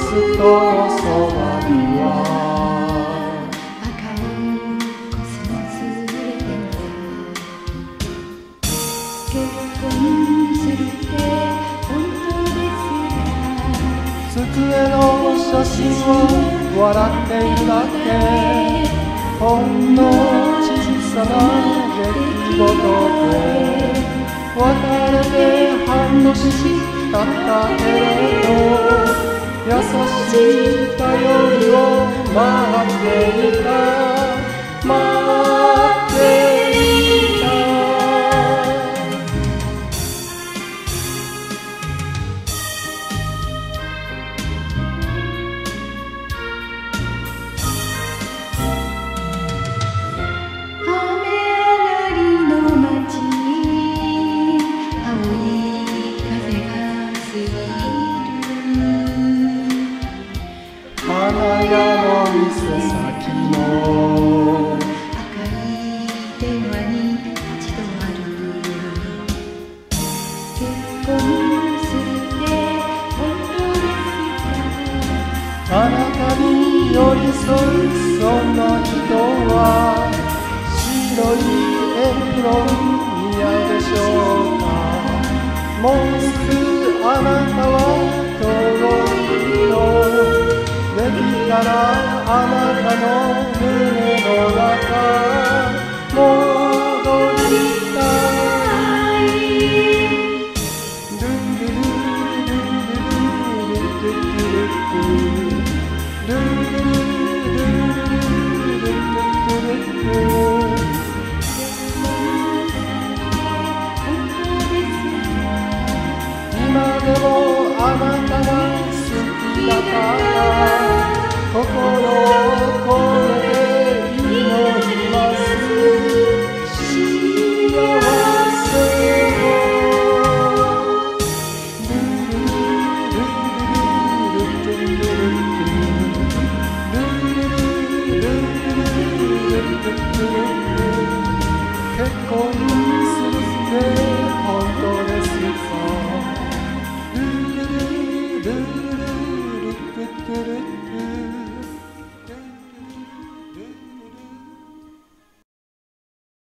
ストのそばには赤いコスモスれて結婚す。るって本当ですか机の写真を笑っているだけほんの小さな出来事で別れて半年経ったけれどしい頼花屋の店先の赤い電話に立ち止まる結婚するって本当ですかあなたに寄り添うその人は白いエプロン似合うでしょうか？